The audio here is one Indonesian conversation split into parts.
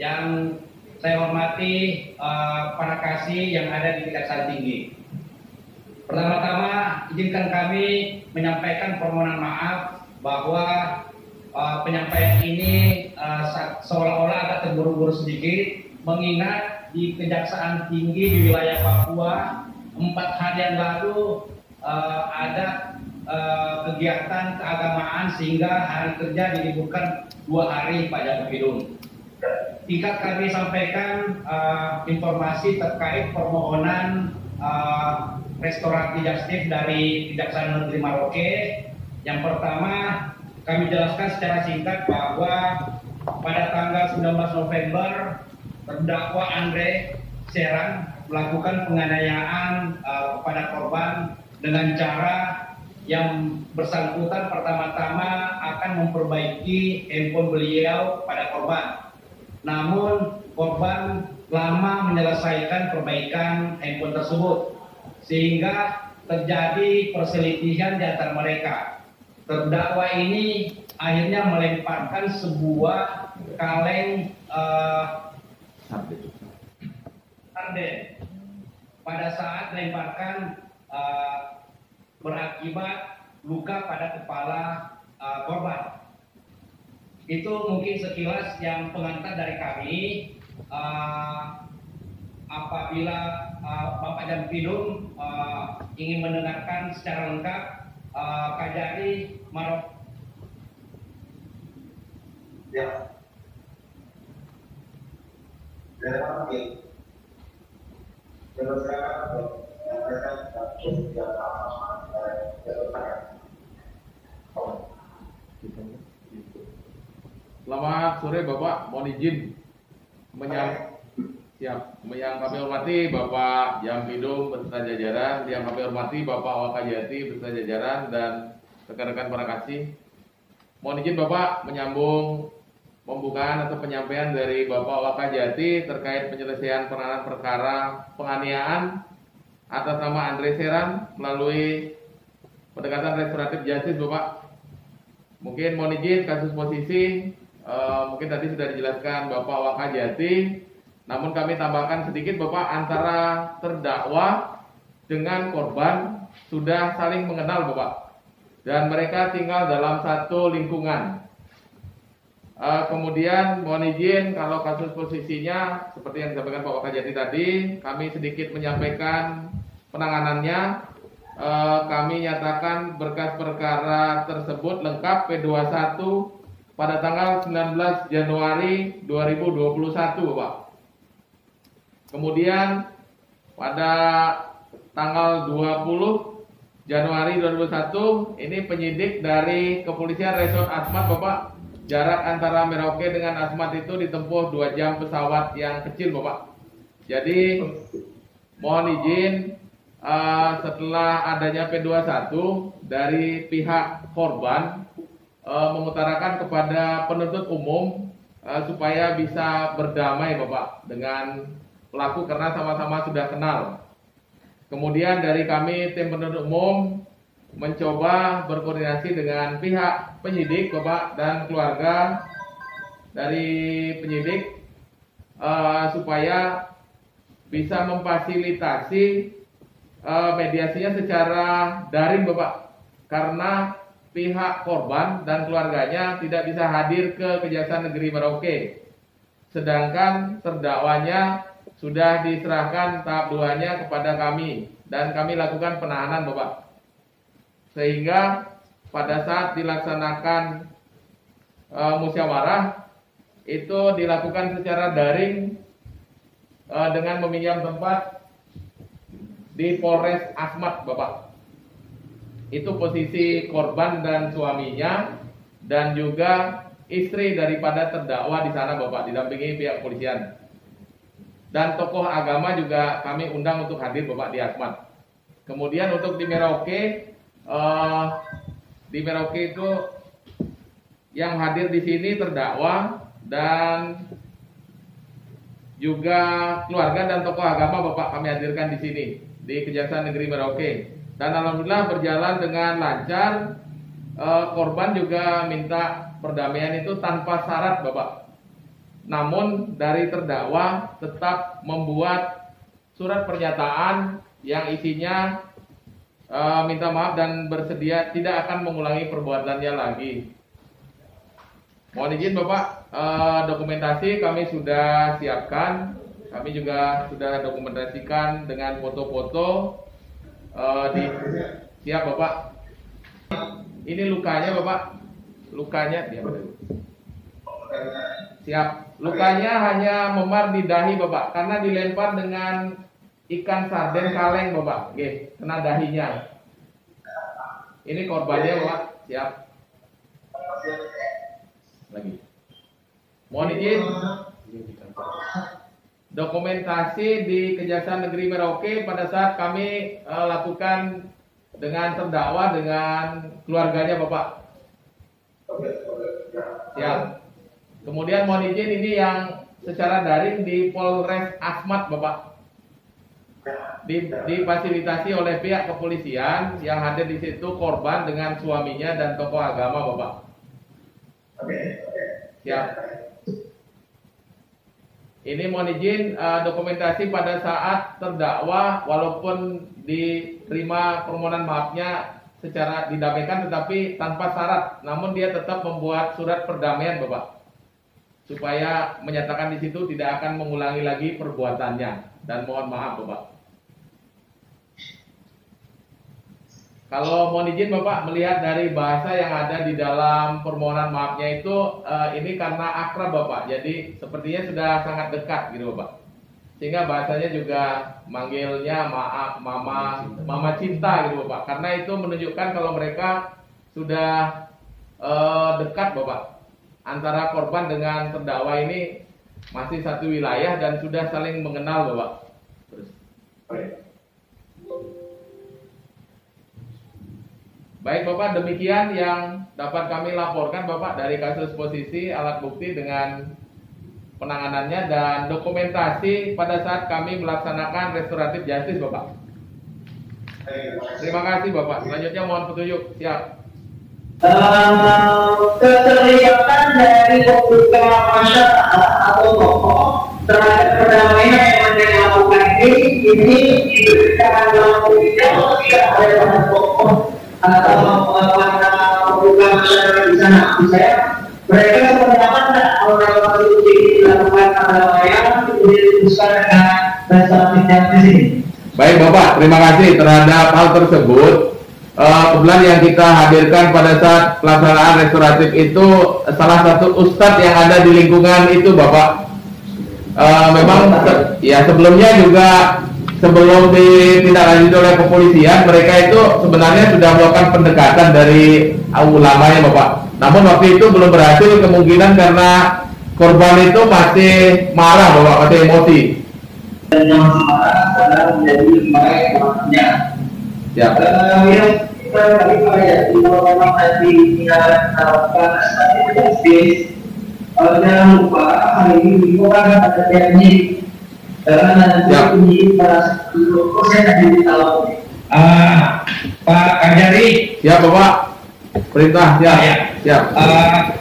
yang saya hormati eh, para kasih yang ada di Kejaksaan Tinggi. Pertama-tama izinkan kami menyampaikan permohonan maaf bahwa eh, penyampaian ini sa- seolah-olah agak terburu-buru sedikit mengingat di Kejaksaan Tinggi di wilayah Papua empat hari yang lalu eh, ada eh, kegiatan keagamaan sehingga hari kerja diliburkan dua hari Pak Jabidung. Tingkat kami sampaikan eh, informasi terkait permohonan eh, restoratif justice dari Kejaksaan Negeri Maroke. Yang pertama, kami jelaskan secara singkat bahwa pada tanggal 19 November terdakwa Andre Serang melakukan penganiayaan eh, kepada korban dengan cara yang bersangkutan pertama-tama akan memperbaiki handphone beliau pada korban. Namun korban lama menyelesaikan perbaikan handphone tersebut sehingga terjadi perselisihan di antara mereka. Terdakwa ini akhirnya melemparkan sebuah kaleng eh, sarden. Pada saat melemparkan eh, berakibat luka pada kepala eh, korban. Itu mungkin sekilas yang pengantar dari kami. Eh, apabila eh, Bapak Jampidum eh, ingin mendengarkan secara lengkap eh, Kajari Marok Ya. Untuk menyampaikan langsung yang dari jalur saya. Oh. Selamat sore Bapak, mohon izin menyam siap yang kami hormati Bapak Jampidum beserta jajaran, yang kami hormati Bapak Wakajati beserta jajaran dan rekan-rekan para kasih. Mohon izin Bapak menyambung pembukaan atau penyampaian dari Bapak Wakajati terkait penyelesaian penanganan perkara penganiayaan atas nama Andre Seran melalui pendekatan restoratif justice Bapak. Mungkin mohon izin kasus posisi eh, mungkin tadi sudah dijelaskan Bapak Wakajati. Namun kami tambahkan sedikit Bapak antara terdakwa dengan korban sudah saling mengenal Bapak. Dan mereka tinggal dalam satu lingkungan. Eh, kemudian mohon izin kalau kasus posisinya seperti yang disampaikan Pak Wakajati tadi, kami sedikit menyampaikan penanganannya. Eh, kami nyatakan berkas perkara tersebut lengkap P21 pada tanggal 19 Januari 2021, Bapak. Kemudian pada tanggal 20 Januari 2021 ini penyidik dari Kepolisian Resort Asmat, Bapak. Jarak antara Merauke dengan Asmat itu ditempuh 2 jam pesawat yang kecil, Bapak. Jadi mohon izin eh, setelah adanya P21 dari pihak korban eh, mengutarakan kepada penuntut umum eh, supaya bisa berdamai Bapak dengan pelaku karena sama-sama sudah kenal. Kemudian dari kami tim penuntut umum mencoba berkoordinasi dengan pihak penyidik Bapak dan keluarga dari penyidik eh, supaya bisa memfasilitasi eh, mediasinya secara daring Bapak karena pihak korban dan keluarganya tidak bisa hadir ke Kejaksaan Negeri Merauke sedangkan terdakwanya sudah diserahkan tahap duanya kepada kami dan kami lakukan penahanan Bapak sehingga pada saat dilaksanakan eh, musyawarah itu dilakukan secara daring eh, dengan meminjam tempat di Polres Asmat, Bapak. Itu posisi korban dan suaminya dan juga istri daripada terdakwa di sana, Bapak, didampingi pihak polisian. Dan tokoh agama juga kami undang untuk hadir, Bapak, di. Kemudian untuk di Merauke, eh, di Merauke itu yang hadir di sini terdakwa dan juga keluarga dan tokoh agama Bapak kami hadirkan di sini di Kejaksaan Negeri Merauke. Dan alhamdulillah berjalan dengan lancar eh, korban juga minta perdamaian itu tanpa syarat, Bapak. Namun dari terdakwa tetap membuat surat pernyataan yang isinya eh, minta maaf dan bersedia tidak akan mengulangi perbuatannya lagi. Mohon izin Bapak, eh, dokumentasi kami sudah siapkan. Kami juga sudah dokumentasikan dengan foto-foto eh, di siap Bapak. Ini lukanya Bapak. Lukanya dia Siap. Lukanya hanya memar di dahi Bapak karena dilempar dengan ikan sarden kaleng Bapak. Oke, kena dahinya. Ini korbannya Bapak. Siap. Lagi. Mohon izin dokumentasi di Kejaksaan Negeri Merauke pada saat kami eh, lakukan dengan terdakwa dengan keluarganya Bapak. Ya. Kemudian mohon izin ini yang secara daring di Polres Asmat Bapak. Di, difasilitasi oleh pihak kepolisian yang hadir di situ korban dengan suaminya dan tokoh agama Bapak. Siap. Ini mohon izin eh, dokumentasi pada saat terdakwa walaupun diterima permohonan maafnya secara didamaikan tetapi tanpa syarat, namun dia tetap membuat surat perdamaian Bapak. Supaya menyatakan di situ tidak akan mengulangi lagi perbuatannya dan mohon maaf Bapak. Kalau mohon izin Bapak melihat dari bahasa yang ada di dalam permohonan maafnya itu eh, ini karena akrab Bapak. Jadi sepertinya sudah sangat dekat gitu Bapak. Sehingga bahasanya juga manggilnya maaf mama mama cinta gitu Bapak. Karena itu menunjukkan kalau mereka sudah eh, dekat Bapak. Antara korban dengan terdakwa ini masih satu wilayah dan sudah saling mengenal Bapak. Terus. Baik Bapak, demikian yang dapat kami laporkan Bapak dari kasus posisi alat bukti dengan penanganannya dan dokumentasi pada saat kami melaksanakan restoratif justice Bapak. Terima kasih Bapak. Selanjutnya mohon petunjuk. Siap. Eh, keterlibatan dari pembuka masyarakat atau tokoh terhadap perdamaian yang anda lakukan ini ini diberikan dalam tidak ada di mereka dilakukan perdamaian kemudian diputuskan dengan restoratif justice ini Baik Bapak, terima kasih terhadap hal tersebut. Kebetulan yang kita hadirkan pada saat pelaksanaan restoratif itu salah satu ustadz yang ada di lingkungan itu Bapak. Eh, memang ya sebelumnya juga sebelum ditindaklanjuti oleh kepolisian mereka itu sebenarnya sudah melakukan pendekatan dari ulamanya Bapak. Namun waktu itu belum berhasil kemungkinan karena korban itu masih marah Bapak, masih emosi. dan yang marah adalah menjadi waktunya Ya. Eh, yang kita tadi ya di memang tadi lakukan studi justice eh, jangan lupa hari ini Bimo kan ada janji karena nanti Ya. pada sepuluh persen akan ditahu Ah, Pak Kajari, Siap Bapak. Perintah siap. Ya. Siap. ah,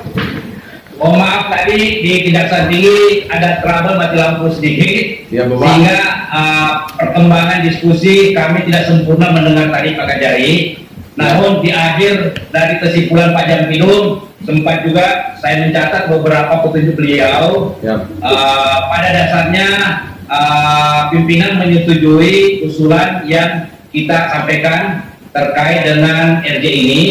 mohon maaf tadi di Kejaksaan Tinggi ada trouble mati lampu sedikit, Siap Bapak. sehingga ah, perkembangan diskusi kami tidak sempurna mendengar tadi Pak Kajari. Namun di akhir dari kesimpulan Pak Jampidum sempat juga saya mencatat beberapa petunjuk beliau Siap. Uh, pada dasarnya uh, pimpinan menyetujui usulan yang kita sampaikan terkait dengan RJ ini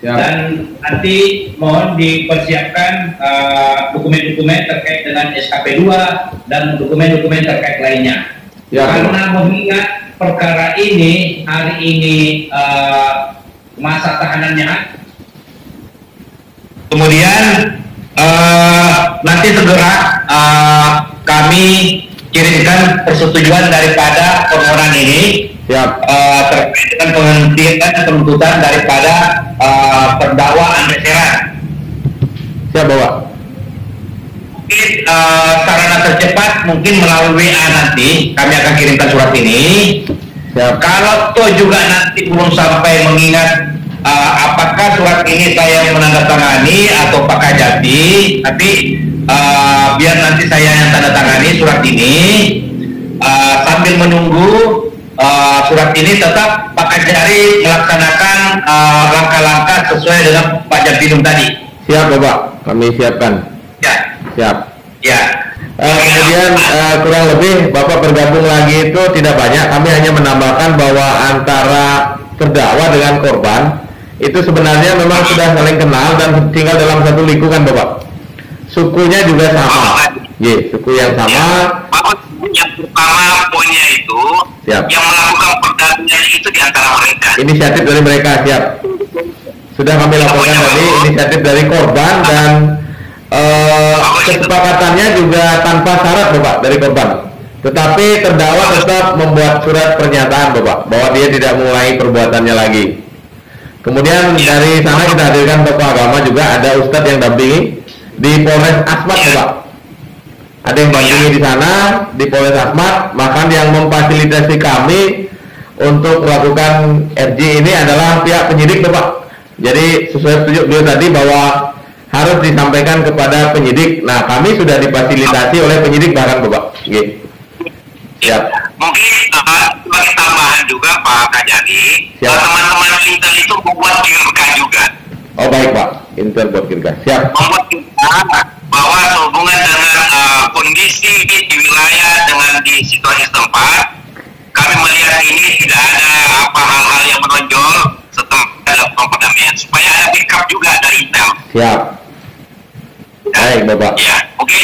Ya. dan nanti mohon dipersiapkan uh, dokumen-dokumen terkait dengan SKP 2 dan dokumen-dokumen terkait lainnya. Ya, Karena mengingat perkara ini hari ini uh, masa tahanannya Kemudian eh, nanti segera eh, kami kirimkan persetujuan daripada permohonan ini Siap. eh, terkait dengan penghentian penuntutan daripada eh, terdakwa Andre. Siap Bapak. Mungkin eh, sarana tercepat mungkin melalui WA nanti kami akan kirimkan surat ini. Siap. Kalau toh juga nanti belum sampai mengingat uh, apakah surat ini saya yang menandatangani atau Pak Kajati tapi uh, biar nanti saya yang tanda tangani surat ini uh, sambil menunggu uh, surat ini tetap Pak Kajari melaksanakan uh, langkah-langkah sesuai dengan Pak Jabinum tadi Siap Bapak, kami siapkan. ya Siap. ya Eh, kemudian eh, kurang lebih Bapak bergabung lagi itu tidak banyak. Kami hanya menambahkan bahwa antara terdakwa dengan korban itu sebenarnya memang sudah saling kenal dan tinggal dalam satu lingkungan Bapak. Sukunya juga sama. Ye, suku yang sama. Bapak yang pertama itu Siap. yang melakukan perdagangan itu di antara mereka Inisiatif dari mereka siap. Sudah kami laporkan tadi inisiatif dari korban dan eh, kesepakatannya juga tanpa syarat Bapak dari korban. Tetapi terdakwa tetap membuat surat pernyataan Bapak bahwa dia tidak mengulangi perbuatannya lagi. Kemudian dari sana kita hadirkan tokoh agama juga ada ustadz yang dampingi di Polres Asmat Bapak. Ada yang dampingi di sana di Polres Asmat, bahkan yang memfasilitasi kami untuk melakukan RJ ini adalah pihak penyidik Bapak. Jadi sesuai petunjuk beliau tadi bahwa harus disampaikan kepada penyidik. Nah, kami sudah difasilitasi oleh penyidik bahkan Bapak. Siap. mungkin uh, sebagai tambahan juga Pak Kajari uh, teman-teman Intel itu membuat kirka juga Oh baik Pak. Intel buat kita. Siap. membuat kirka bahwa sehubungan dengan uh, kondisi di wilayah dengan di situasi tempat kami melihat ini tidak ada apa hal-hal yang menonjol setelah dalam perdamaian supaya ada backup juga dari Intel Siap. Baik Bapak. Ya, oke.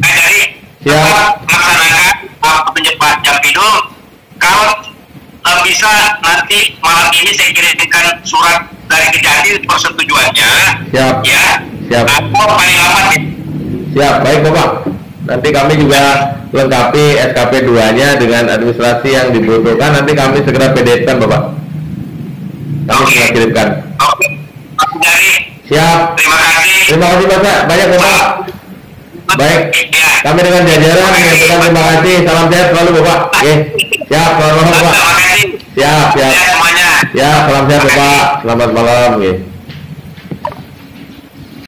Nah, dari Siap melaksanakan uh, petunjuk Pak Jampidul, kalau uh, bisa nanti malam ini saya kirimkan surat dari Kejati persetujuannya. Siap. Ya. Siap. Atau paling lambat ya. Siap. Baik Bapak. Nanti kami juga lengkapi SKP 2-nya dengan administrasi yang dibutuhkan. Nanti kami segera PDF-kan Bapak. Kami Oke. segera kirimkan. Oke. Dari, Siap. terima kasih. Terima kasih Bapak. Banyak Bapak. Baik. Ya. Kami dengan jajaran menyampaikan terima kasih. Salam sehat selalu Bapak. Oke. Siap. Selamat malam Bapak. Siap. Siap. Ya semuanya. Ya, salam sehat Bapak. Selamat malam. Oke.